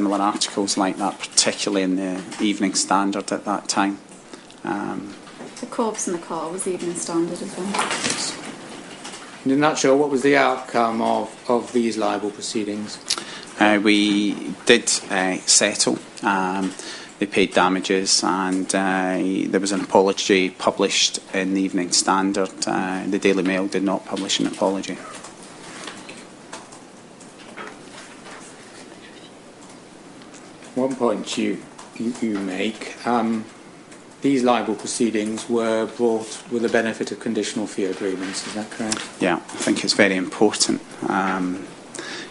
similar articles like that, particularly in the Evening Standard at that time. Um, the corpse in the car was the Evening Standard as well. In a nutshell, what was the outcome of, of these libel proceedings? Uh, we did uh, settle. Um, they paid damages, and uh, there was an apology published in the Evening Standard. Uh, the Daily Mail did not publish an apology. One point you you, you make. Um, these libel proceedings were brought with the benefit of conditional fee agreements, is that correct? Yeah, I think it's very important, um,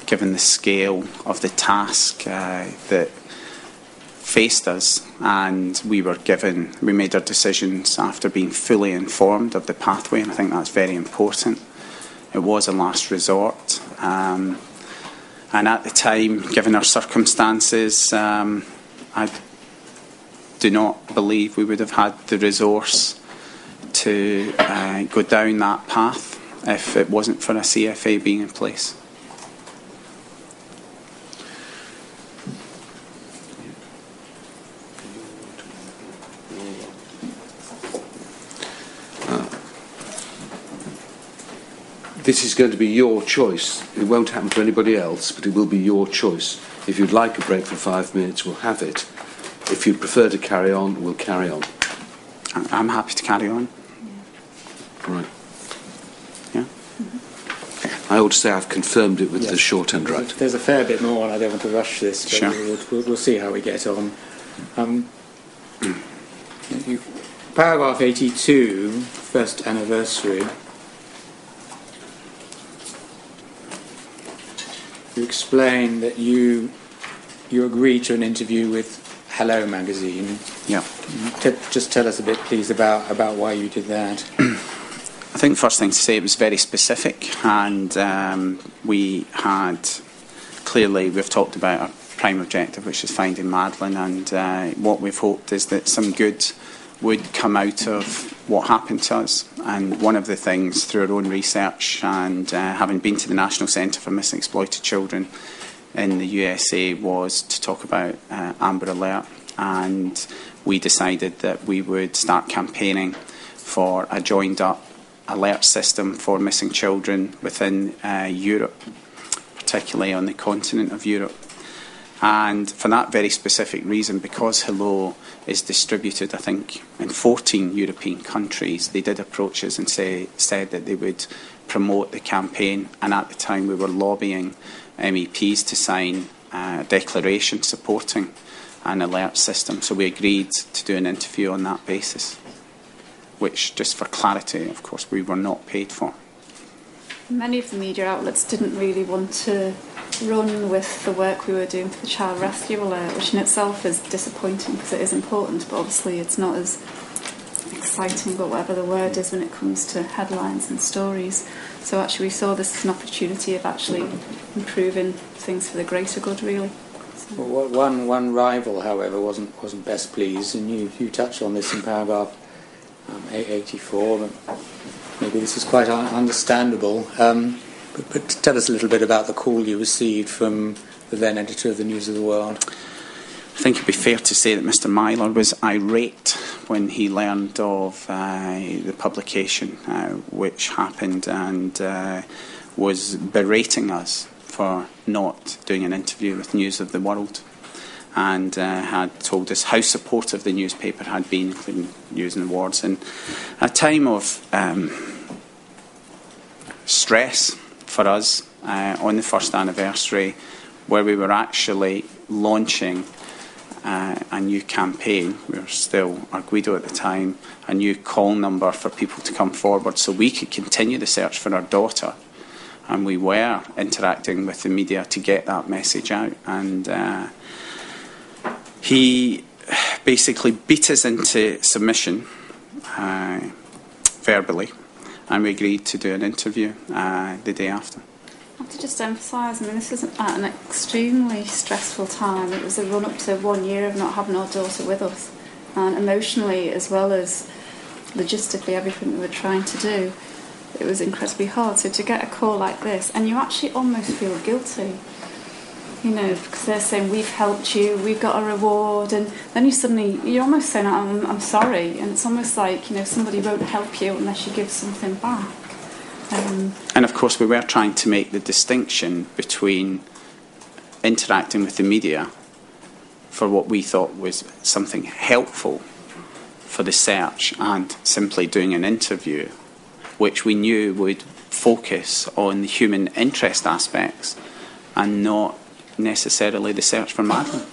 given the scale of the task uh, that faced us, and we were given, we made our decisions after being fully informed of the pathway, and I think that's very important. It was a last resort. Um, and at the time, given our circumstances, um, I do not believe we would have had the resource to uh, go down that path if it wasn't for a CFA being in place. This is going to be your choice. It won't happen to anybody else, but it will be your choice. If you'd like a break for five minutes, we'll have it. If you'd prefer to carry on, we'll carry on. I'm happy to carry on. Right. Yeah. I ought to say I've confirmed it with Yes. the shorthand right. There's a fair bit more, and I don't want to rush this, but Sure. we'll, we'll, we'll see how we get on. Um, you, paragraph 82, first anniversary. You explain that you you agreed to an interview with Hello magazine. Yeah. T- just tell us a bit, please, about, about why you did that. I think the first thing to say it was very specific, and um, we had clearly we've talked about our prime objective, which is finding Madeleine, and uh, what we've hoped is that some good would come out of what happened to us. And one of the things through our own research and uh, having been to the National Centre for Missing Exploited Children in the USA was to talk about uh, Amber Alert, and we decided that we would start campaigning for a joined up alert system for missing children within uh, Europe, particularly on the continent of Europe. And for that very specific reason, because Hello is distributed, I think, in 14 European countries, they did approach us and say, said that they would promote the campaign. And at the time, we were lobbying MEPs to sign a declaration supporting an alert system. So we agreed to do an interview on that basis, which, just for clarity, of course, we were not paid for. Many of the media outlets didn't really want to run with the work we were doing for the child rescue alert, which in itself is disappointing because it is important, but obviously it's not as exciting, but whatever the word is when it comes to headlines and stories. So actually, we saw this as an opportunity of actually improving things for the greater good, really. So, Well, One, one rival, however, wasn't, wasn't best pleased, and you, you touched on this in paragraph um, 884. But maybe this is quite un- understandable. Um, but, tell us a little bit about the call you received from the then editor of the News of the World. I think it'd be fair to say that Mr. Myler was irate when he learned of uh, the publication, uh, which happened, and uh, was berating us for not doing an interview with News of the World, and uh, had told us how supportive the newspaper had been, including News and Awards, in a time of um, stress for us uh, on the first anniversary, where we were actually launching uh, a new campaign. We were still Arguido at the time, a new call number for people to come forward so we could continue the search for our daughter. And we were interacting with the media to get that message out. And uh, he basically beat us into submission uh, verbally, and we agreed to do an interview uh, the day after. I have to just emphasise, I mean, this is at an extremely stressful time. It was a run up to one year of not having our daughter with us, and emotionally as well as logistically, everything we were trying to do, it was incredibly hard. So to get a call like this, and you actually almost feel guilty you know, because they're saying we've helped you, we've got a reward, and then you suddenly you're almost saying I'm, I'm sorry, and it's almost like you know somebody won't help you unless you give something back. Um, And of course, we were trying to make the distinction between interacting with the media for what we thought was something helpful for the search and simply doing an interview, which we knew would focus on the human interest aspects and not necessarily the search for Madeleine.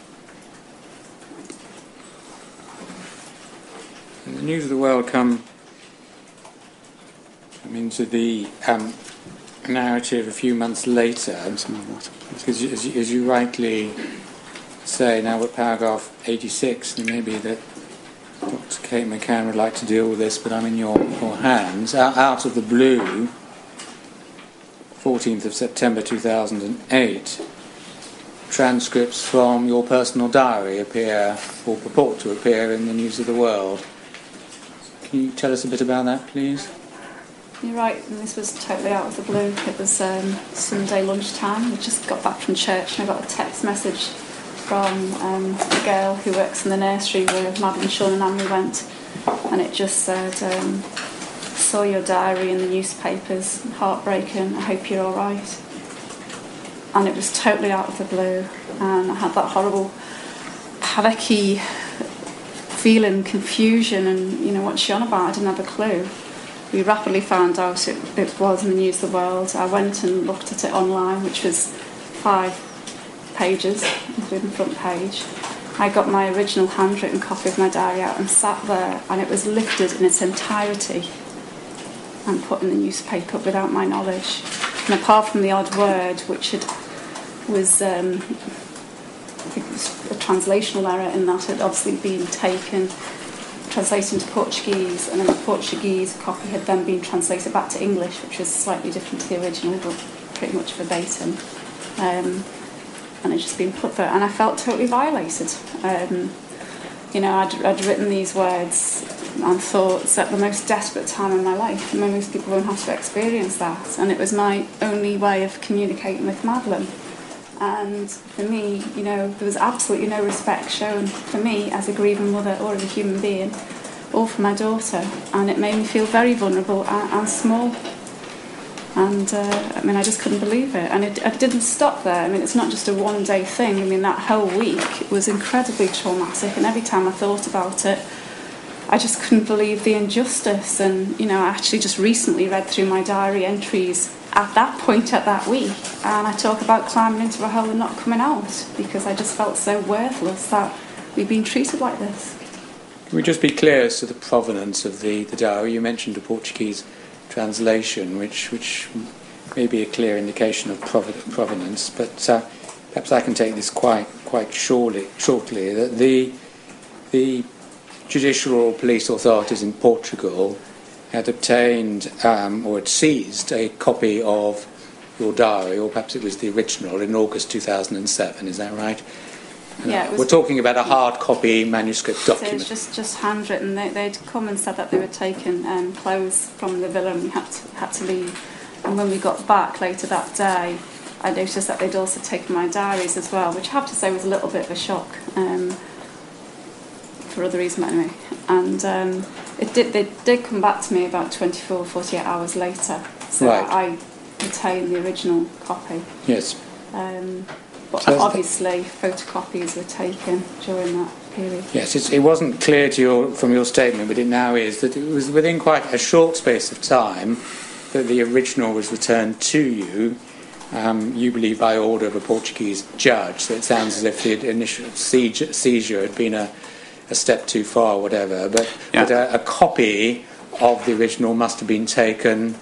The news of the world come, come into the um, narrative a few months later, because as, you- as you rightly say, now we're paragraph 86, and maybe that Dr. Kate McCann would like to deal with this, but I'm in your, your hands. Out, out of the blue, 14th of September 2008, transcripts from your personal diary appear, or purport to appear, in the News of the World. Can you tell us a bit about that, please? You're right, and this was totally out of the blue. It was um, Sunday lunchtime. We just got back from church, and I got a text message from um, a girl who works in the nursery where Madeleine, Sean, and Anne went, and it just said, um, "Saw your diary in the newspapers. Heartbreaking. I hope you're all right." And it was totally out of the blue, and I had that horrible panicky feeling, confusion, and you know what's she on about? I didn't have a clue we rapidly found out it, it was in the News of the World. I went and looked at it online, which was five pages, including the front page. I got my original handwritten copy of my diary out and sat there, and it was lifted in its entirety and put in the newspaper without my knowledge. And apart from the odd word, which had, was um, was a translational error in that it obviously been taken translated into Portuguese, and then the Portuguese copy had then been translated back to English, which was slightly different to the original, but pretty much verbatim. Um, and it's just been put there, and I felt totally violated. Um, you know, I'd, I'd written these words and thoughts at the most desperate time in my life. Mean, most people won't have to experience that, and it was my only way of communicating with Madeleine. And for me, you know, there was absolutely no respect shown for me as a grieving mother or as a human being, or for my daughter. And it made me feel very vulnerable and, and small. And uh, I mean, I just couldn't believe it. And it, it didn't stop there. I mean, it's not just a one day thing. I mean, that whole week was incredibly traumatic. And every time I thought about it, I just couldn't believe the injustice. And, you know, I actually just recently read through my diary entries at that point at that week and I talk about climbing into a hole and not coming out because I just felt so worthless that we've been treated like this. Can we just be clear as to the provenance of the, the diary? You mentioned a Portuguese translation, which, which may be a clear indication of provenance, but uh, perhaps I can take this quite, quite shortly, shortly that the, the judicial or police authorities in Portugal had obtained um, or had seized a copy of your diary, or perhaps it was the original, in August 2007. Is that right? Yeah, was- We're talking about a hard copy manuscript So document. it's just, just handwritten. They, they'd come and said that they were taking um, clothes from the villa and we had to, had to leave. And when we got back later that day, I noticed that they'd also taken my diaries as well, which I have to say was a little bit of a shock um, for other reasons, anyway. And um, it did, they did come back to me about 24, or 48 hours later. So Right. I retained the original copy. Yes. Um, but So obviously, photocopies were taken during that period. Yes, it's, it wasn't clear to your, from your statement, but it now is that it was within quite a short space of time that the original was returned to you. Um, you believe by order of a Portuguese judge. So it sounds as if the initial siege, seizure had been a, a step too far, or whatever. But, Yeah. but a, a copy of the original must have been taken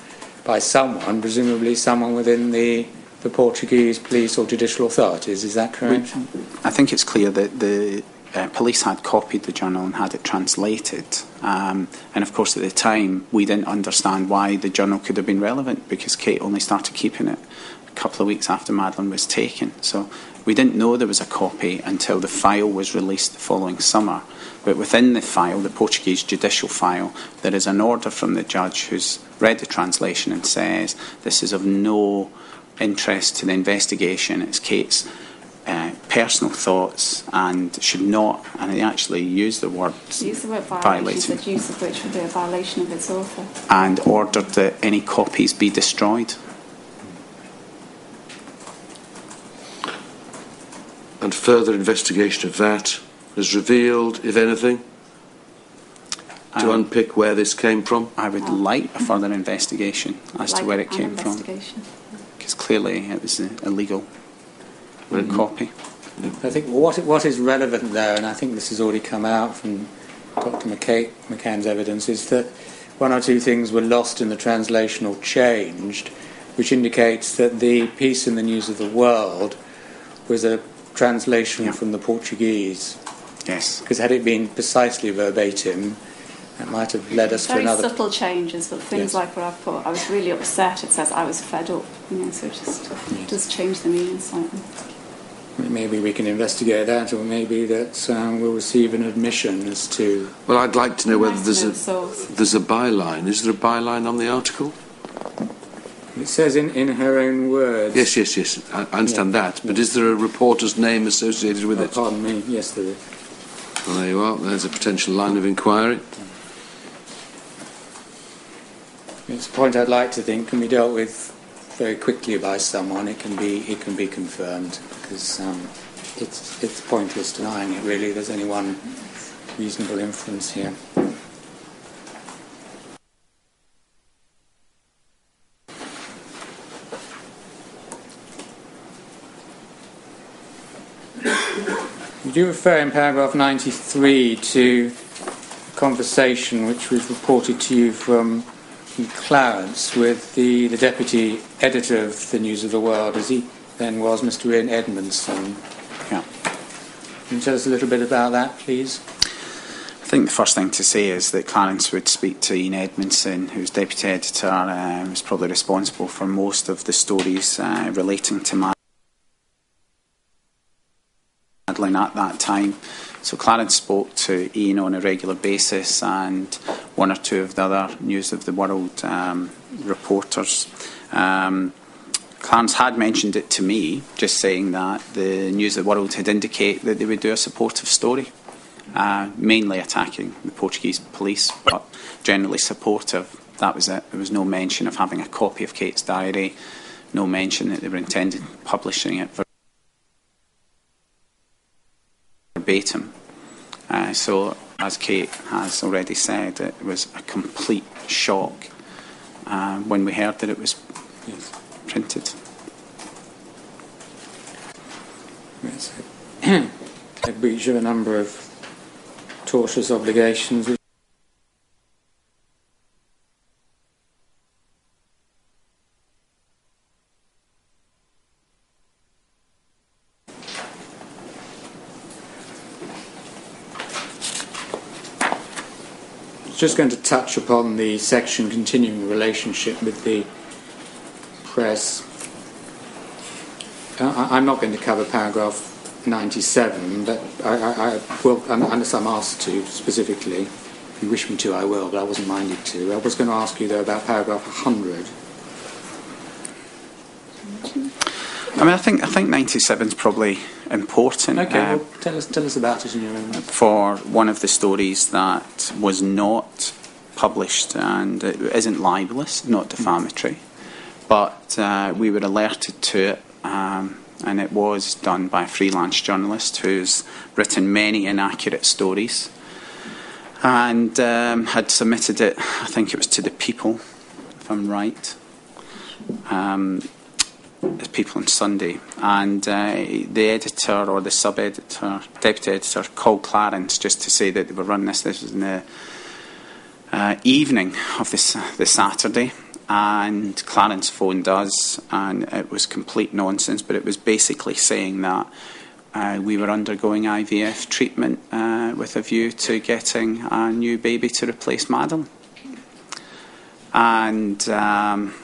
by someone, presumably someone within the, the Portuguese police or judicial authorities. Is that correct? I think it's clear that the uh, police had copied the journal and had it translated. Um, and of course, at the time, we didn't understand why the journal could have been relevant because Kate only started keeping it a couple of weeks after Madeleine was taken. So we didn't know there was a copy until the file was released the following summer. But within the file, the Portuguese judicial file, there is an order from the judge who's read the translation and says this is of no interest to the investigation. It's Kate's uh, personal thoughts and should not, and he actually used the word Use the word violation, said use of which would be a violation of its author. and ordered that any copies be destroyed. And further investigation of that has revealed, if anything, to Um, unpick where this came from. I would like a further investigation as Like to where it came from, because clearly it was an illegal Mhm. copy. I think what what is relevant there, and I think this has already come out from Dr. McKay, McCann's evidence, is that one or two things were lost in the translation or changed, which indicates that the piece in the News of the World was a translation Yeah. from the Portuguese. Yes. Because had it been precisely verbatim, it might have led us to Very another. subtle changes, but things Yes. like where I've put, I was really upset, it says I was fed up, you know, so it just Yes. does change the meaning slightly. Maybe we can investigate that, or maybe that um, we'll receive an admission as to. Well, I'd like to know whether Nice there's a source. there's a byline. Is there a byline on the article? It says in, in her own words. Yes, yes, yes. I I understand Yeah. that. But is there a reporter's name associated with Oh, it? pardon me. Yes, there is. Well, there you are. There's a potential line of inquiry. It's a point I'd like to think can be dealt with very quickly by someone. It can be it can be confirmed because um, it's it's pointless denying it. Really, there's only one reasonable inference here. Do you refer in paragraph 93 to a conversation which was reported to you from Clarence with the, the deputy editor of the News of the World, as he then was, Mr. Ian Edmondson. Yeah. Can you tell us a little bit about that, please? I think the first thing to say is that Clarence would speak to Ian Edmondson, who's deputy editor, um, was probably responsible for most of the stories uh, relating to At that time. So Clarence spoke to Ian on a regular basis and one or two of the other News of the World um, reporters. Um, Clarence had mentioned it to me, just saying that the News of the World had indicated that they would do a supportive story, uh, mainly attacking the Portuguese police, but generally supportive. That was it. There was no mention of having a copy of Kate's diary, no mention that they were intended publishing it verbatim. Uh, so, as Kate has already said, it was a complete shock uh, when we heard that it was Yes. printed. A breach of a number of tortious obligations. Just going to touch upon the section continuing relationship with the press. Uh, I'm not going to cover paragraph 97, but I, I, I will, unless I'm asked to specifically. If you wish me to, I will, but I wasn't minded to. I was going to ask you, though, about paragraph 100. I mean, I think I think 97 is probably important. Okay, uh, well, tell us, tell us about it in your own for one of the stories that was not published and it isn't libelous, not defamatory, but uh, we were alerted to it. Um, and it was done by a freelance journalist who's written many inaccurate stories and um, had submitted it, I think it was to the People, if I'm right. Um, the People on Sunday, and uh, the editor or the sub editor, deputy editor, called Clarence just to say that they were running this. This was in the uh, evening of this the Saturday, and Clarence phoned us, and it was complete nonsense. But it was basically saying that uh, we were undergoing IVF treatment uh, with a view to getting a new baby to replace Madeleine, and. Um,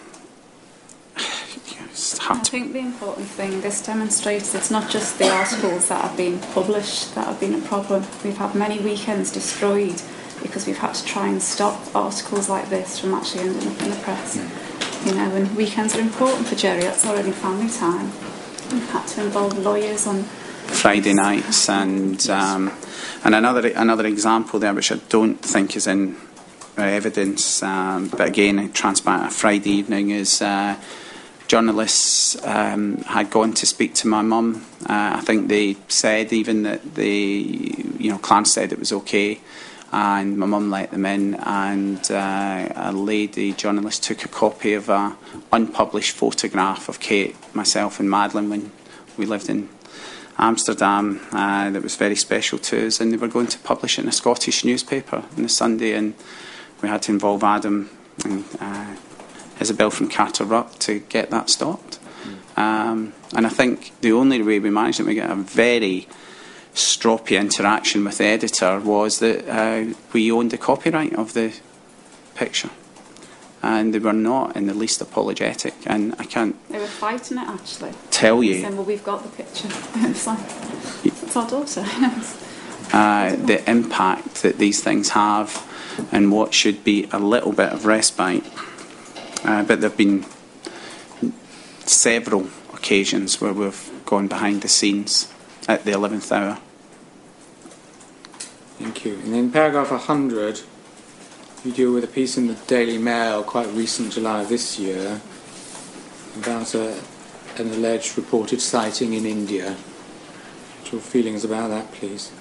I think the important thing, this demonstrates it's not just the articles that have been published that have been a problem. We've had many weekends destroyed because we've had to try and stop articles like this from actually ending up in the press. You know, and weekends are important for Gerry, that's already family time. We've had to involve lawyers on Friday nights, and um, and another another example there, which I don't think is in uh, evidence, um, but again, transparent. A Friday evening is. Uh, journalists um, had gone to speak to my mum. Uh, I think they said even that they, you know, Clarence said it was okay, and my mum let them in. And uh, a lady journalist took a copy of a unpublished photograph of Kate, myself, and Madeleine when we lived in Amsterdam. Uh, that was very special to us, and they were going to publish it in a Scottish newspaper on the Sunday, and we had to involve Adam and. Uh, Isabel from Carter Ruck to get that stopped. Um, and I think the only way we managed it, we got a very stroppy interaction with the editor, was that uh, we owned the copyright of the picture. And they were not in the least apologetic. And I can't They were fighting it actually. tell you Saying, well, we've got the picture. it's like, it's our daughter. uh, the impact that these things have and what should be a little bit of respite. Uh, but there have been several occasions where we've gone behind the scenes at the 11th hour. Thank you. And in paragraph 100, you deal with a piece in the Daily Mail, quite recent, July of this year, about a, an alleged reported sighting in India. What's your feelings about that, please?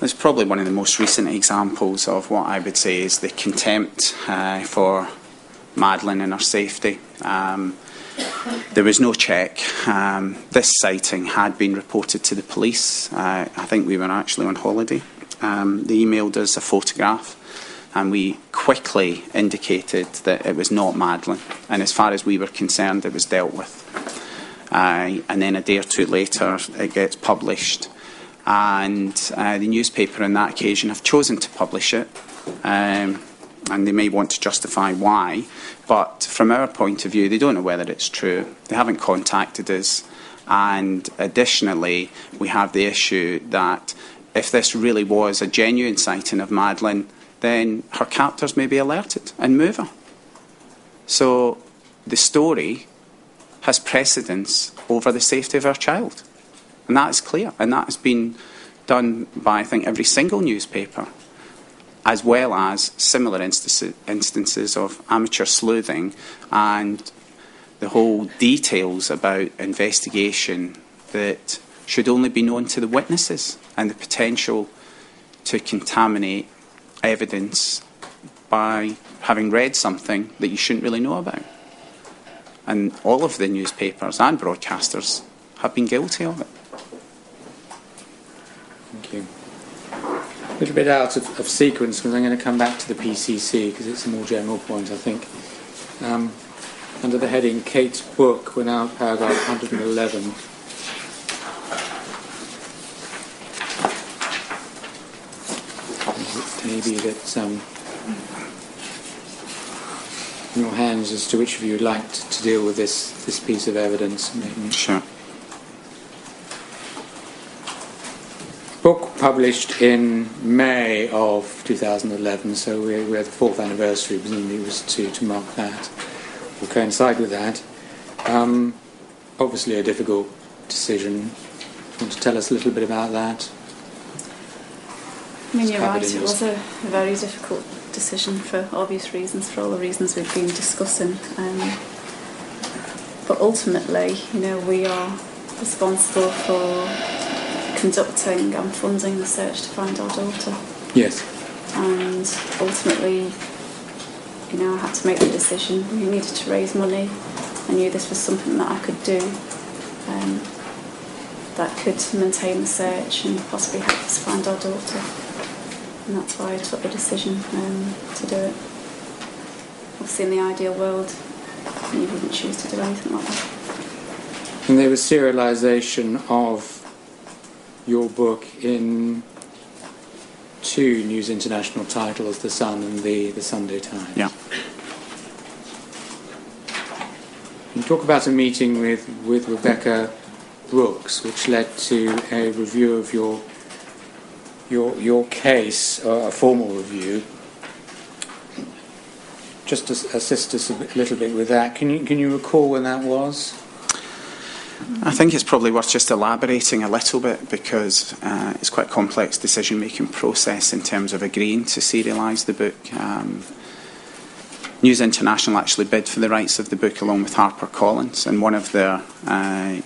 It's probably one of the most recent examples of what I would say is the contempt uh, for Madeleine and her safety. Um, there was no check. Um, this sighting had been reported to the police. Uh, I think we were actually on holiday. Um, they emailed us a photograph, and we quickly indicated that it was not Madeleine. And as far as we were concerned, it was dealt with. Uh, and then a day or two later, it gets published. And uh, the newspaper on that occasion have chosen to publish it. Um, and they may want to justify why, but from our point of view, they don't know whether it's true. They haven't contacted us, and additionally, we have the issue that if this really was a genuine sighting of Madeleine, then her captors may be alerted and move her. So the story has precedence over the safety of our child, and that is clear, and that has been done by I think every single newspaper as well as similar instances, of amateur sleuthing and the whole details about investigation that should only be known to the witnesses and the potential to contaminate evidence by having read something that you shouldn't really know about. And all of the newspapers and broadcasters have been guilty of it. Thank you. A little bit out of, of sequence because I'm going to come back to the PCC because it's a more general point, I think. Um, under the heading Kate's Book, we're now at paragraph 111. Maybe that um, in your hands as to which of you would like to, to deal with this, this piece of evidence. Maybe. Sure. book published in May of 2011, so we're, we're at the fourth anniversary, presumably it was to, to mark that, or coincide with that. Um, obviously, a difficult decision. Want to tell us a little bit about that? I mean, you're right, it was a, a very difficult decision for obvious reasons, for all the reasons we've been discussing. Um, but ultimately, you know, we are responsible for conducting and funding the search to find our daughter. Yes. And ultimately, you know, I had to make the decision. We needed to raise money. I knew this was something that I could do um, that could maintain the search and possibly help us find our daughter. And that's why I took the decision um, to do it. Obviously, in the ideal world, you wouldn't choose to do anything like that. And there was serialisation of your book in two News International titles, The Sun and the, the Sunday Times. Yeah. You talk about a meeting with, with Rebekah Brooks, which led to a review of your your your case, or a formal review. Just to assist us a bit- little bit with that, can you can you recall when that was? I think it's probably worth just elaborating a little bit because uh, it's quite a complex decision-making process in terms of agreeing to serialise the book. Um, News International actually bid for the rights of the book along with HarperCollins, and one of their uh,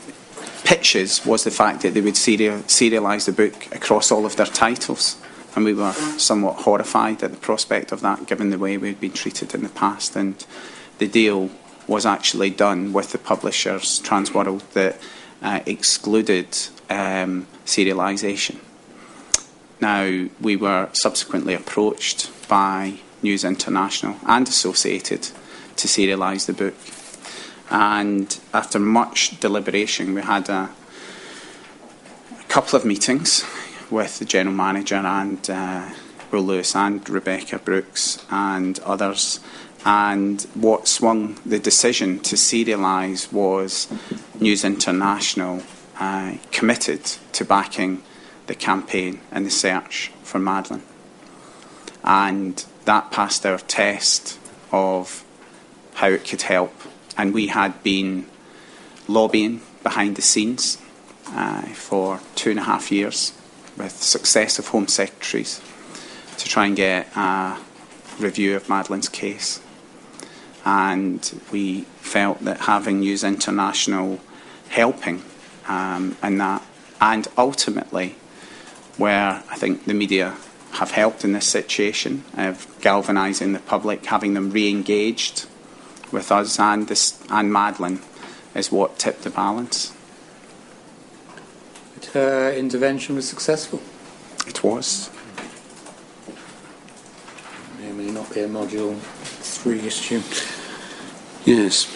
pitches was the fact that they would serial, serialise the book across all of their titles. And we were somewhat horrified at the prospect of that, given the way we'd been treated in the past. And the deal was actually done with the publishers, Transworld, that uh, excluded um, serialisation. Now, we were subsequently approached by News International and Associated to serialise the book. And after much deliberation, we had a, a couple of meetings with the general manager and uh, Will Lewis and Rebekah Brooks and others. And what swung the decision to serialise was News International uh, committed to backing the campaign and the search for Madeleine. And that passed our test of how it could help. And we had been lobbying behind the scenes uh, for two and a half years with successive Home Secretaries to try and get a review of Madeleine's case. And we felt that having News International helping um, in that, and ultimately, where I think the media have helped in this situation of galvanising the public, having them re-engaged with us and this and Madeleine is what tipped the balance. But her intervention was successful. It was. Or may not be a module three issue. Yes.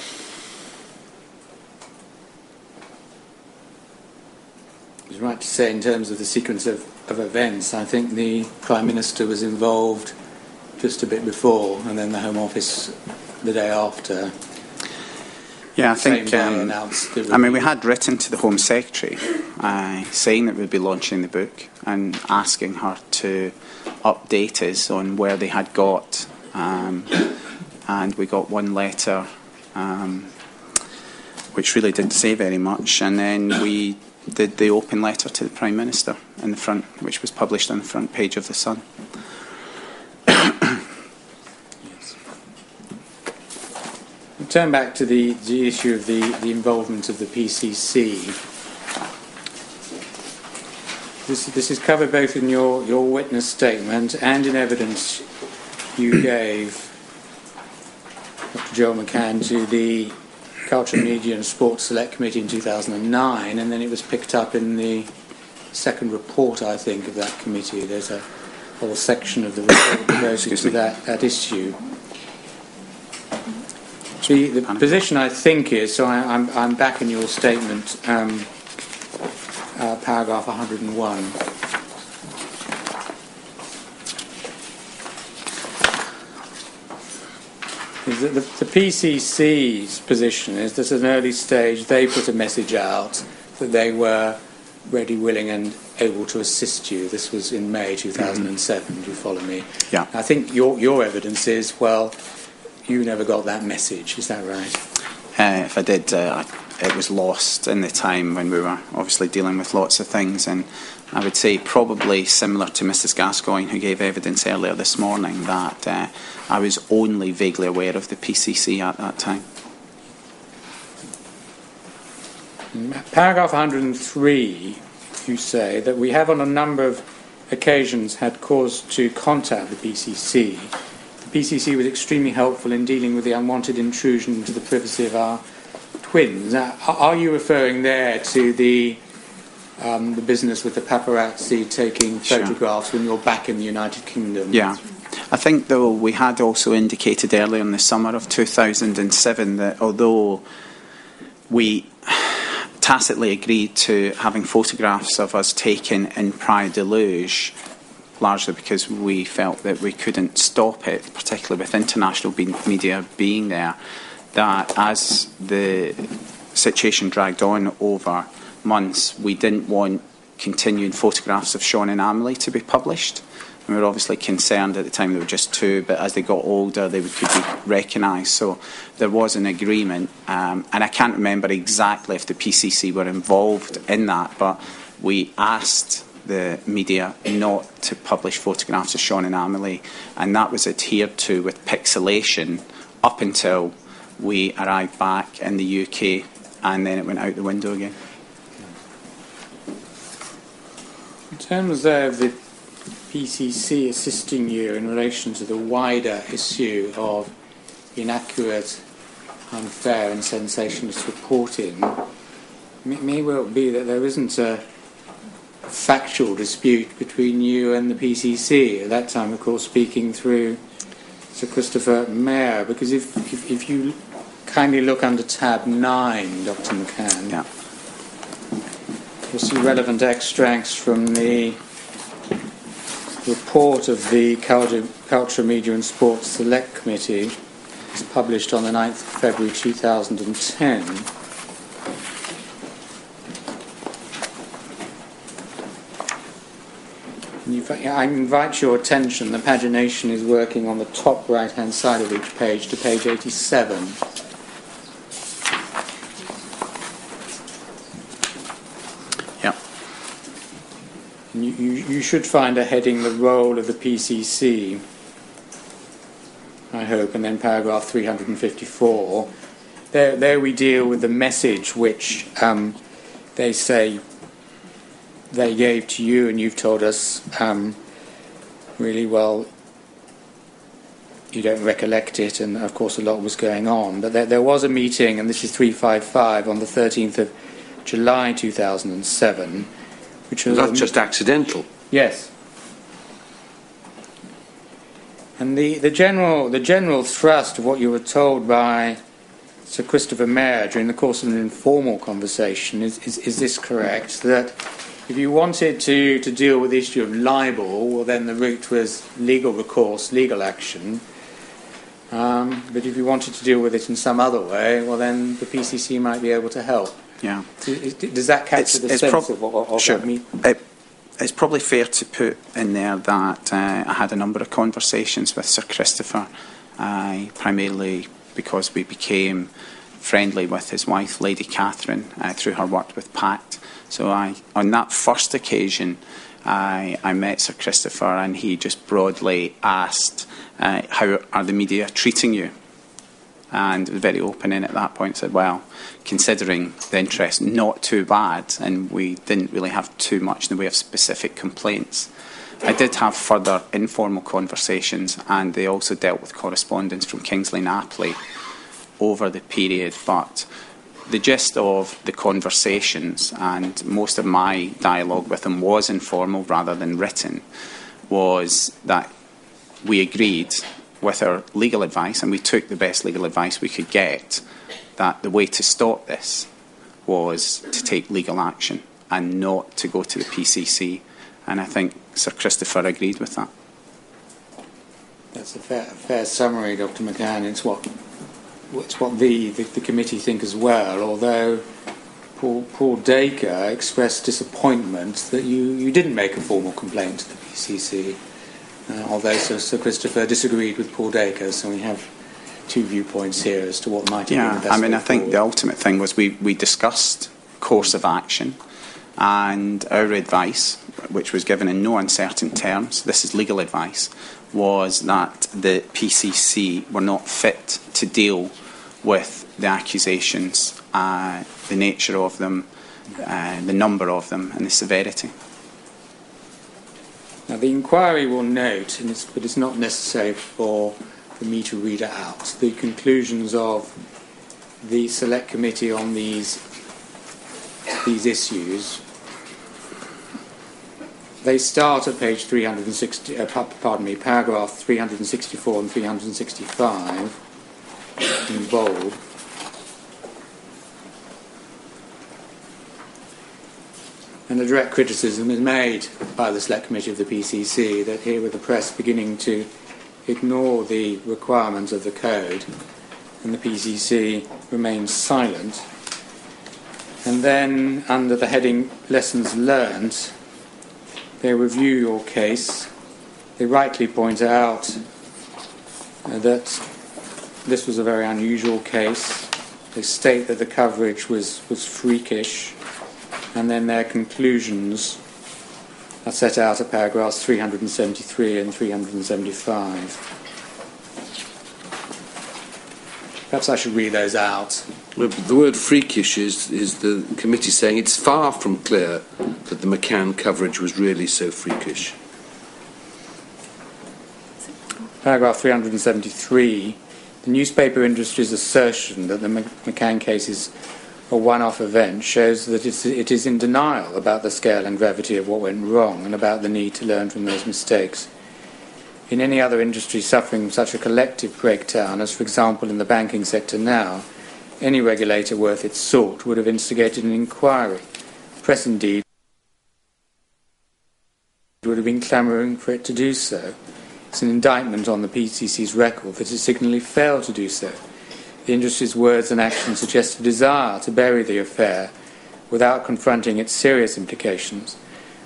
It's right to say, in terms of the sequence of, of events, I think the Prime Minister was involved just a bit before, and then the Home Office the day after. Yeah, I think. Um, I mean, we had written to the Home Secretary uh, saying that we'd be launching the book and asking her to update us on where they had got. Um, and we got one letter um, which really didn't say very much. And then we did the open letter to the Prime Minister in the front, which was published on the front page of The Sun. Turn back to the, the issue of the, the involvement of the PCC. This, this is covered both in your, your witness statement and in evidence you gave, Joel McCann, to the Culture, Media and Sports Select Committee in 2009, and then it was picked up in the second report, I think, of that committee. There's a whole section of the report devoted to that, that issue. The, the position I think is, so I, I'm, I'm back in your statement, um, uh, paragraph 101. Is that the, the PCC's position is that at an early stage they put a message out that they were ready, willing, and able to assist you. This was in May 2007. Do you follow me? Yeah. I think your your evidence is well, you never got that message. Is that right? Uh, if I did, uh, it was lost in the time when we were obviously dealing with lots of things. And I would say, probably similar to Mrs. Gascoigne, who gave evidence earlier this morning, that uh, I was only vaguely aware of the PCC at that time. Paragraph 103, you say that we have on a number of occasions had cause to contact the PCC. The PCC was extremely helpful in dealing with the unwanted intrusion into the privacy of our twins. Now, are- are you referring there to the um, the business with the paparazzi taking Sure. photographs when you're back in the United Kingdom? Yeah. I think, though, we had also indicated earlier in the summer of 2007 that although we tacitly agreed to having photographs of us taken in Praia da Luz, largely because we felt that we couldn't stop it, particularly with international be- media being there, that as the situation dragged on over months, we didn't want continuing photographs of Sean and Amelie to be published And We were obviously concerned at the time they were just two, but as they got older, they could be recognised. So there was an agreement, um, and I can't remember exactly if the PCC were involved in that, but we asked the media not to publish photographs of Sean and Amelie, and that was adhered to with pixelation up until we arrived back in the UK, and then it went out the window again. In terms of the PCC assisting you in relation to the wider issue of inaccurate, unfair, and sensationalist reporting, it may well be that there isn't a factual dispute between you and the PCC. At that time, of course, speaking through Sir Christopher Meyer, because if, if, if you kindly look under tab 9, Dr. McCann, Yeah. You'll see relevant extracts from the report of the Culture, Culture, Media and Sports Select Committee. It's published on the 9th of February 2010. I invite your attention, the pagination is working on the top right hand side of each page to page 87. You, you, should find a heading, the role of the PCC, I hope, and then paragraph 354. There, there we deal with the message which um, they say they gave to you, and you've told us um, really well you don't recollect it, and of course a lot was going on. But there, there was a meeting, and this is 355, on the 13th of July 2007, which was. That's just accidental. Yes. And the, the general the general thrust of what you were told by Sir Christopher Meyer during the course of an informal conversation is, is, is this correct? That if you wanted to, to deal with the issue of libel, well then the route was legal recourse, legal action. Um, but if you wanted to deal with it in some other way, well then the PCC might be able to help. Yeah. Does that capture the sense of, of, of sure. meet? It, it's probably fair to put in there that uh, I had a number of conversations with Sir Christopher, uh, primarily because we became friendly with his wife, Lady Catherine, uh, through her work with PACT. So I, on that first occasion, I, I met Sir Christopher and he just broadly asked, uh, how are the media treating you? And was very open in at that point said, well, considering the interest, not too bad, and we didn't really have too much in the way of specific complaints. I did have further informal conversations, and they also dealt with correspondence from Kingsley Napley over the period, but the gist of the conversations and most of my dialogue with him was informal rather than written, was that we agreed with our legal advice, and we took the best legal advice we could get, that the way to stop this was to take legal action and not to go to the PCC. And I think Sir Christopher agreed with that. That's a fair, fair summary, Dr. McCann. It's what, it's what the, the, the committee think as well, although Paul, Paul Dacre expressed disappointment that you, you didn't make a formal complaint to the PCC, although Sir, Sir Christopher disagreed with Paul Dacre, so we have two viewpoints here as to what might have been Yeah, the best I mean, I think the ultimate thing was we, we discussed course of action and our advice, which was given in no uncertain terms, this is legal advice, was that the PCC were not fit to deal with the accusations, uh, the nature of them, uh, the number of them, and the severity. The inquiry will note, and it's, but it's not necessary for, for me to read it out, the conclusions of the select committee on these, these issues. They start at page 360, uh, pardon me, paragraph 364 and 365 in bold. And a direct criticism is made by the Select Committee of the PCC that here with the press beginning to ignore the requirements of the code and the PCC remains silent. And then, under the heading Lessons Learned, they review your case they rightly point out uh, that this was a very unusual case. They state that the coverage was, was freakish, and then their conclusions are set out at paragraphs 373 and 375. Perhaps I should read those out. The word freakish is, is the committee saying it's far from clear that the McCann coverage was really so freakish. Paragraph 373. The newspaper industry's assertion that the McCann case is a one off event shows that it's, it is in denial about the scale and gravity of what went wrong and about the need to learn from those mistakes. In any other industry suffering such a collective breakdown, as for example in the banking sector now, any regulator worth its salt would have instigated an inquiry. Press indeed would have been clamouring for it to do so. It's an indictment on the PCC's record that it signally failed to do so. The industry's words and actions suggest a desire to bury the affair without confronting its serious implications,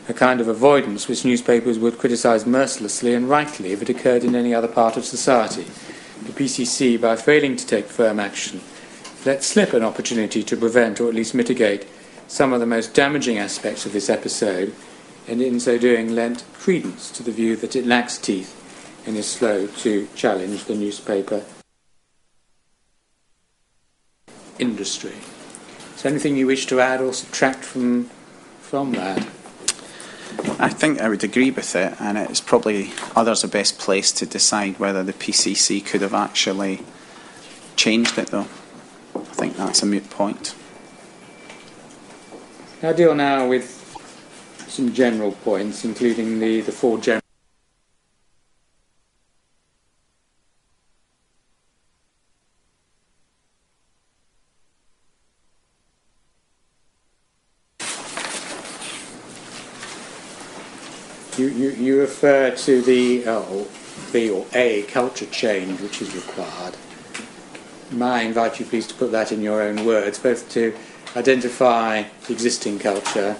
a kind of avoidance which newspapers would criticise mercilessly and rightly if it occurred in any other part of society. The PCC, by failing to take firm action, let slip an opportunity to prevent or at least mitigate some of the most damaging aspects of this episode, and in so doing lent credence to the view that it lacks teeth and is slow to challenge the newspaper industry. Is there anything you wish to add or subtract from from that? I think I would agree with it, and it's probably others are best placed to decide whether the PCC could have actually changed it, though. I think that's a moot point. I'll deal now with some general points, including the, the four general. You, you, you refer to the, oh, the or a culture change which is required. May I invite you please to put that in your own words, both to identify the existing culture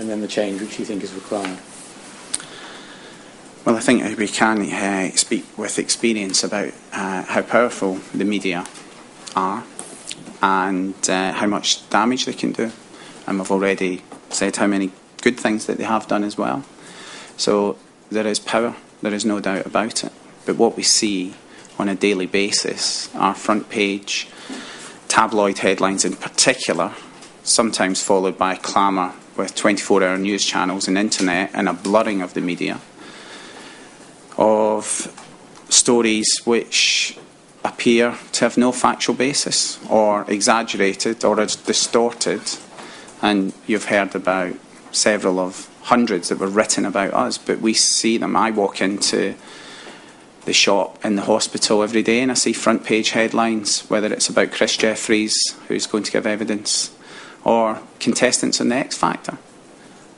and then the change which you think is required. Well, I think we can uh, speak with experience about uh, how powerful the media are and uh, how much damage they can do. And we've already said how many good things that they have done as well. So there is power, there is no doubt about it. But what we see on a daily basis are front page tabloid headlines in particular, sometimes followed by clamour with 24 hour news channels and internet and a blurring of the media of stories which appear to have no factual basis or exaggerated or is distorted. And you've heard about several of hundreds that were written about us, but we see them. I walk into the shop in the hospital every day and I see front page headlines, whether it's about Chris Jefferies, who's going to give evidence, or contestants on the X Factor.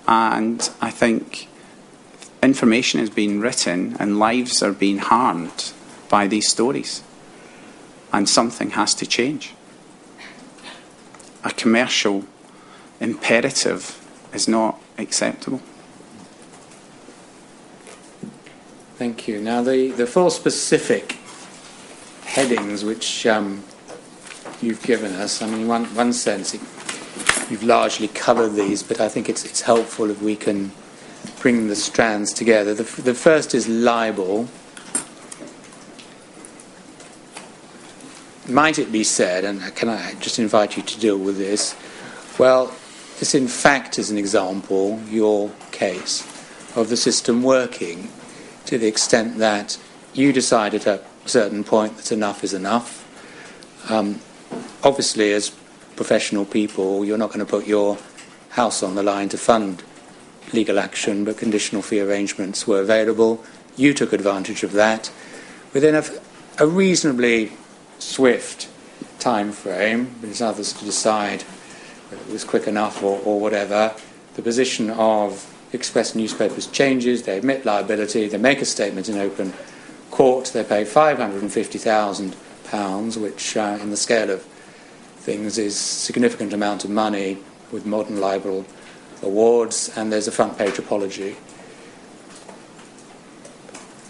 And I think information is being written and lives are being harmed by these stories. And something has to change. A commercial imperative is not acceptable. Thank you. Now, the, the four specific headings which um, you've given us, I mean, in one, one sense, it, you've largely covered these, but I think it's, it's helpful if we can bring the strands together. The, the first is libel. Might it be said, and can I just invite you to deal with this? Well, this in fact is an example, your case, of the system working to the extent that you decide at a certain point that enough is enough. Um, obviously, as professional people, you're not going to put your house on the line to fund legal action, but conditional fee arrangements were available. You took advantage of that within a, a reasonably swift time frame. There's others to decide it was quick enough or, or whatever. The position of Express newspapers changes. They admit liability. They make a statement in open court. They pay £550,000, which, uh, in the scale of things, is a significant amount of money with modern libel awards. And there's a front page apology.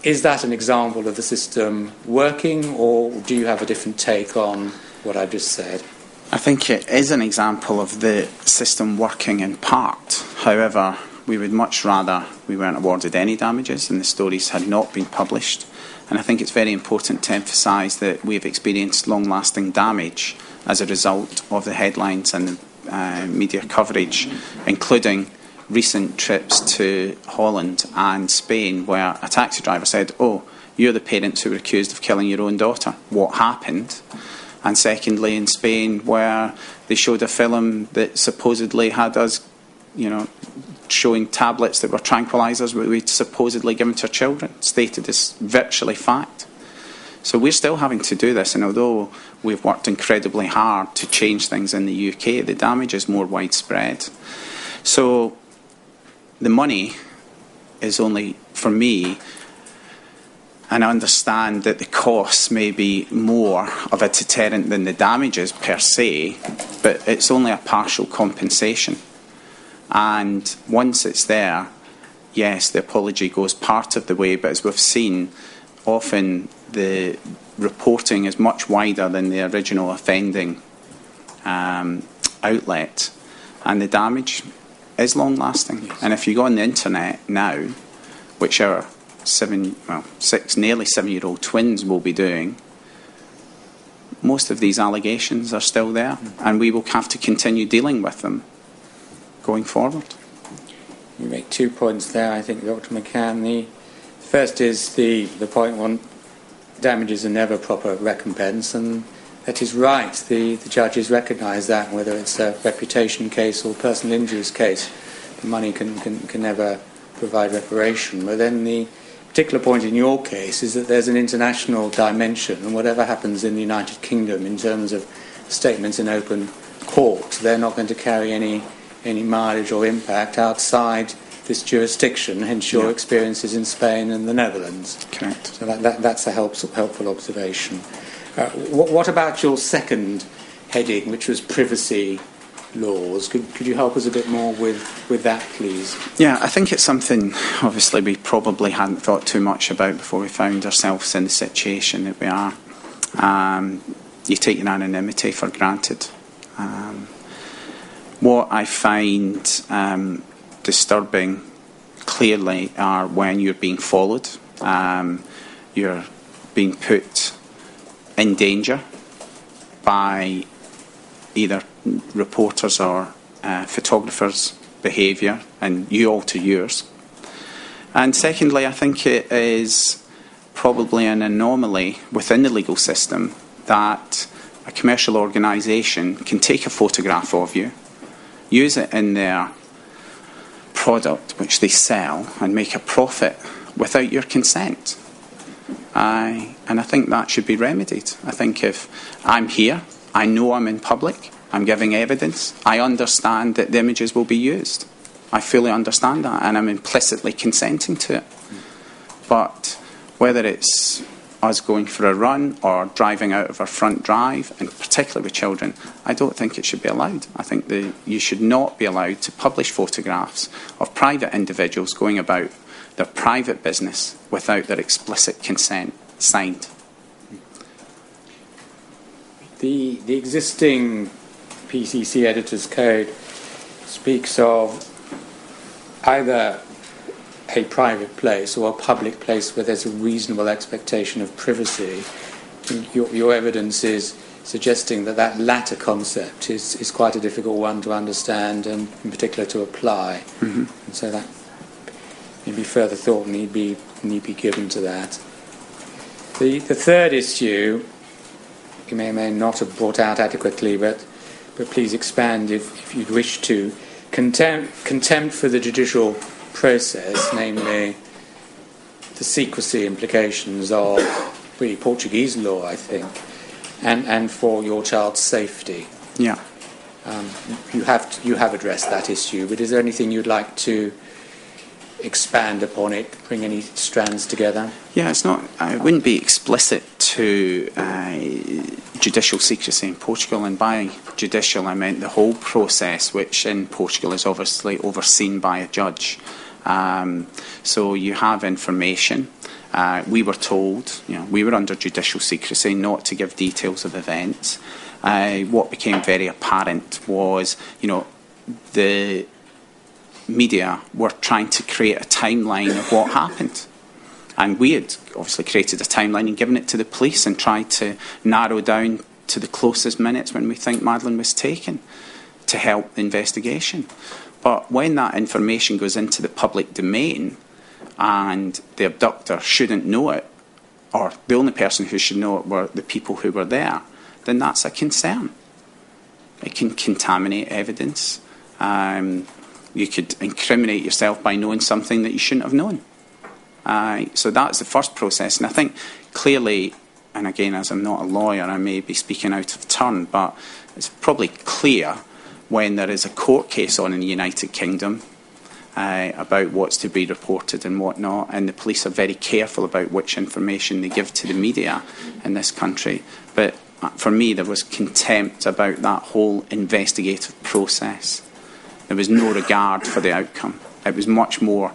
is that an example of the system working, or do you have a different take on what I've just said? I think it is an example of the system working in part. However, we would much rather we weren't awarded any damages and the stories had not been published. And I think it's very important to emphasise that we have experienced long lasting damage as a result of the headlines and the uh, media coverage, including recent trips to Holland and Spain, where a taxi driver said, Oh, you're the parents who were accused of killing your own daughter. What happened? And secondly, in Spain, where they showed a film that supposedly had us, you know, showing tablets that were tranquilizers that we'd supposedly given to our children, stated as virtually fact. So we're still having to do this, and although we've worked incredibly hard to change things in the UK, the damage is more widespread. So the money is only, for me, and I understand that the costs may be more of a deterrent than the damages per se, but it's only a partial compensation. And once it's there, yes, the apology goes part of the way, but as we've seen, often the reporting is much wider than the original offending um, outlet, and the damage is long lasting. Yes. And if you go on the internet now, which our seven, well, six, nearly seven year old twins will be doing, most of these allegations are still there, and we will have to continue dealing with them going forward. You make two points there, I think, Dr. McCann. The first is the, the point one damages are never proper recompense, and that is right. The, the judges recognise that, whether it's a reputation case or personal injuries case, the money can, can, can never provide reparation. But then the particular point in your case is that there's an international dimension, and whatever happens in the United Kingdom in terms of statements in open court, they're not going to carry any, any mileage or impact outside this jurisdiction, hence your Yeah. experiences in Spain and the Netherlands. Correct. So that, that, that's a helpful, helpful observation. Uh, what, what about your second heading, which was privacy laws? Could, could you help us a bit more with, with that, please? Yeah, I think it's something obviously we probably hadn't thought too much about before we found ourselves in the situation that we are. Um, you take your anonymity for granted. Um, what I find um, disturbing clearly are when you're being followed, um, you're being put in danger by either reporters or uh, photographers' behaviour and you alter yours. And secondly, I think it is probably an anomaly within the legal system that a commercial organisation can take a photograph of you, use it in their product which they sell, and make a profit without your consent. I, and I think that should be remedied. I think if I'm here, I know I'm in public, I'm giving evidence, I understand that the images will be used. I fully understand that, and I'm implicitly consenting to it. But whether it's us going for a run or driving out of our front drive, and particularly with children, I don't think it should be allowed. I think you should not be allowed to publish photographs of private individuals going about their private business without their explicit consent signed. The, the existing PCC Editor's Code speaks of either a private place or a public place where there's a reasonable expectation of privacy. Your, your evidence is suggesting that that latter concept is, is quite a difficult one to understand and in particular to apply. Mm-hmm. And so that maybe further thought need be, need be given to that. The, the third issue you may or may not have brought out adequately, but, but please expand if, if you'd wish to. Contempt, contempt for the judicial process, namely the secrecy implications of really Portuguese law, I think, and, and for your child's safety. Yeah. Um, you, have you have addressed that issue, but is there anything you'd like to expand upon it, bring any strands together? Yeah, it's not. It wouldn't be explicit to uh, judicial secrecy in Portugal, and by judicial I meant the whole process, which in Portugal is obviously overseen by a judge. Um, so you have information. Uh, we were told, you know, we were under judicial secrecy not to give details of events. Uh, what became very apparent was, you know, the media were trying to create a timeline of what happened. And we had obviously created a timeline and given it to the police and tried to narrow down to the closest minutes when we think Madeleine was taken to help the investigation. But when that information goes into the public domain and the abductor shouldn't know it, or the only person who should know it were the people who were there, then that's a concern. It can contaminate evidence. Um, you could incriminate yourself by knowing something that you shouldn't have known. Uh, so that's the first process. And I think clearly, and again, as I'm not a lawyer, I may be speaking out of turn, but it's probably clear when there is a court case on in the United Kingdom uh, about what's to be reported and what not, and the police are very careful about which information they give to the media in this country. But uh, for me, there was contempt about that whole investigative process. There was no regard for the outcome. It was much more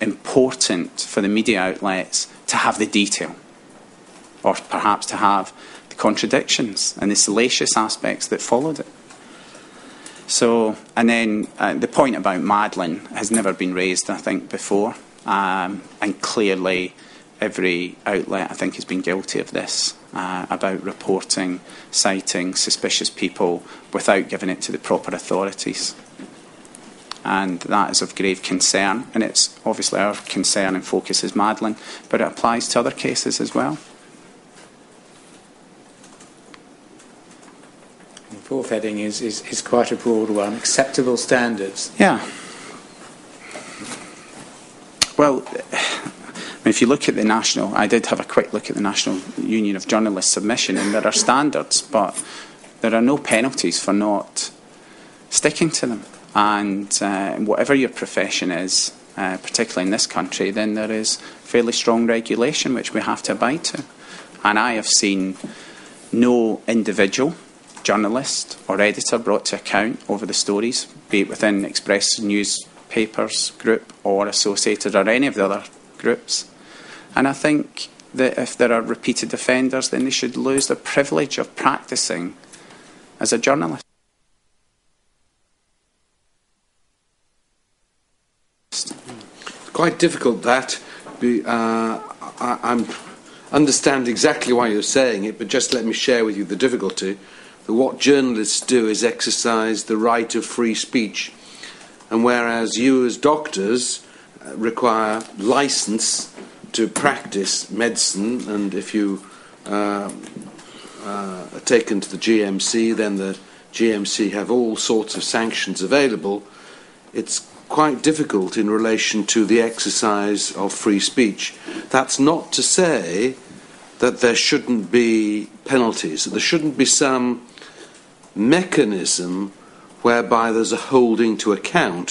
important for the media outlets to have the detail, or perhaps to have the contradictions and the salacious aspects that followed it. So, and then uh, the point about Madeleine has never been raised, I think, before. Um, and clearly, every outlet, I think, has been guilty of this uh, about reporting, citing suspicious people without giving it to the proper authorities. And that is of grave concern. And it's obviously our concern and focus is Madeleine, but it applies to other cases as well. The fourth heading is, is, is quite a broad one acceptable standards. Yeah. Well, if you look at the national, I did have a quick look at the National Union of Journalists submission, and there are standards, but there are no penalties for not sticking to them. And uh, whatever your profession is, uh, particularly in this country, then there is fairly strong regulation which we have to abide to. And I have seen no individual journalist or editor brought to account over the stories, be it within Express newspapers group or Associated or any of the other groups. And I think that if there are repeated offenders, then they should lose the privilege of practicing as a journalist. Quite difficult that. Be, uh, I, I'm understand exactly why you're saying it, but just let me share with you the difficulty that what journalists do is exercise the right of free speech. And whereas you, as doctors, uh, require license to practice medicine, and if you uh, uh, are taken to the GMC, then the GMC have all sorts of sanctions available. It's quite difficult in relation to the exercise of free speech. That's not to say that there shouldn't be penalties, that there shouldn't be some mechanism whereby there's a holding to account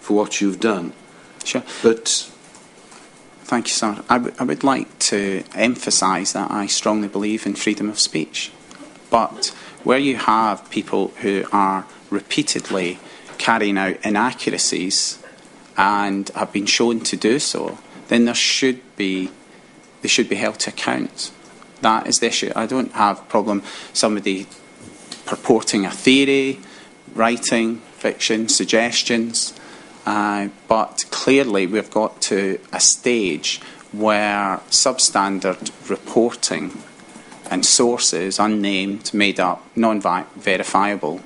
for what you've done. Sure. But Thank you, sir. I, I would like to emphasise that I strongly believe in freedom of speech. But where you have people who are repeatedly carrying out inaccuracies and have been shown to do so, then there should be they should be held to account. That is the issue. I don't have a problem somebody purporting a theory, writing fiction, suggestions, uh, but clearly we've got to a stage where substandard reporting and sources, unnamed, made up, non verifiable,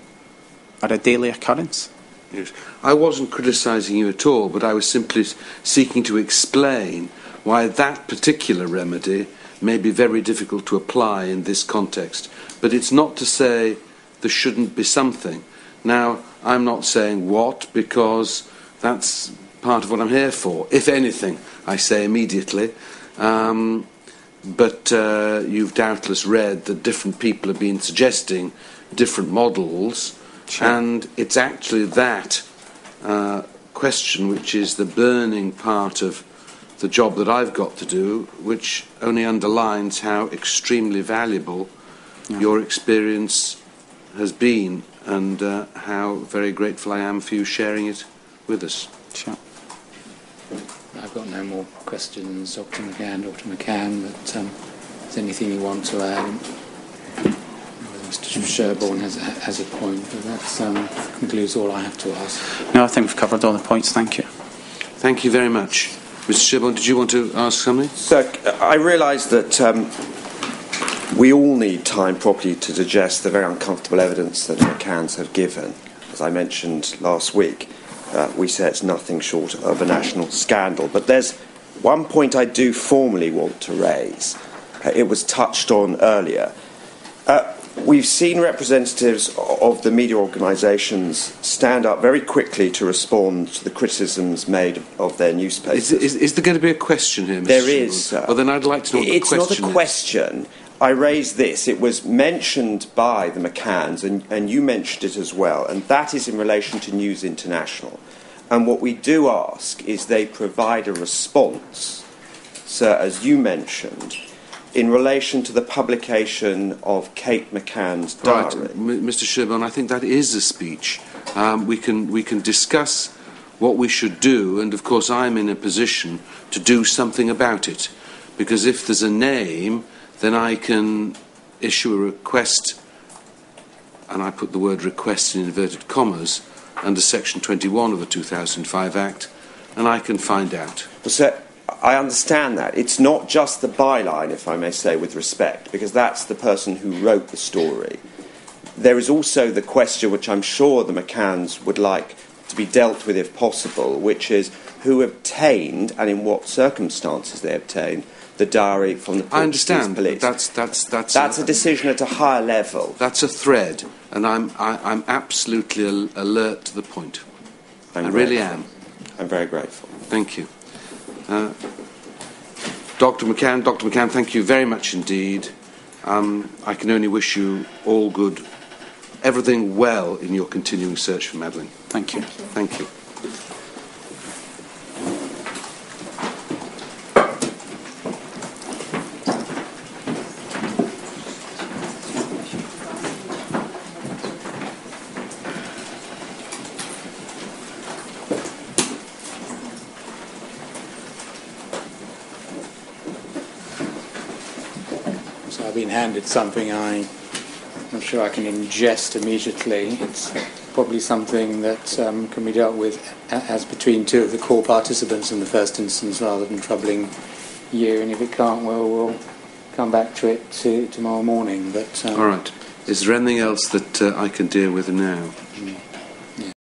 are a daily occurrence. Yes. I wasn't criticising you at all, but I was simply seeking to explain why that particular remedy may be very difficult to apply in this context. But it's not to say there shouldn't be something. Now, I'm not saying what, because that's part of what I'm here for. If anything, I say immediately. Um, but uh, you've doubtless read that different people have been suggesting different models, Sure. and it's actually that uh, question which is the burning part of the job that I've got to do, which only underlines how extremely valuable Yeah. your experience has been and uh, how very grateful I am for you sharing it with us. Sure. I've got no more questions, Dr. McCann, Dr. McCann, but um, is there anything you want to add? Mr. Sherborne has, has a point, but that um, concludes all I have to ask. No, I think we've covered all the points. Thank you. Thank you very much. Mr. Sherborne, did you want to ask something? So I realise that um, we all need time properly to digest the very uncomfortable evidence that the McCanns have given. As I mentioned last week, uh, we say it's nothing short of a national scandal. But there's one point I do formally want to raise. Uh, it was touched on earlier. Uh, we've seen representatives of the media organisations stand up very quickly to respond to the criticisms made of their newspapers. Is, is, is there going to be a question here, Mr. There is. Is, sir. Well, then I'd like to know what it's the question not a question. I raised this. It was mentioned by the McCanns, and, and you mentioned it as well, and that is in relation to News International. And what we do ask is they provide a response, sir, as you mentioned, in relation to the publication of Kate McCann's Right, diary. M- Mr. Sherborne, I think that is a speech. Um, we can we can discuss what we should do, and of course, I'm in a position to do something about it, because if there's a name, then I can issue a request, and I put the word request in inverted commas under Section 21 of the 2005 Act, and I can find out. Well, sir, I understand that. It's not just the byline, if I may say, with respect, because that's the person who wrote the story. There is also the question, which I'm sure the McCanns would like to be dealt with if possible, which is who obtained and in what circumstances they obtained the diary from the Portuguese I understand. but police. That's that's that's That's a decision at a higher level. That's a thread, and I'm I, I'm absolutely al- alert to the point. I'm I really am. I'm very grateful. Thank you. Uh, Dr. McCann, Dr. McCann, thank you very much indeed. Um, I can only wish you all good, everything well in your continuing search for Madeleine. Thank you. Thank you. So I've handed something I, I'm sure I can ingest immediately. It's probably something that um, can be dealt with as between two of the core participants in the first instance rather than troubling you. And if it can't, well, we'll come back to it to, tomorrow morning. But um, All right. Is there anything else that uh, I can deal with now? Mm.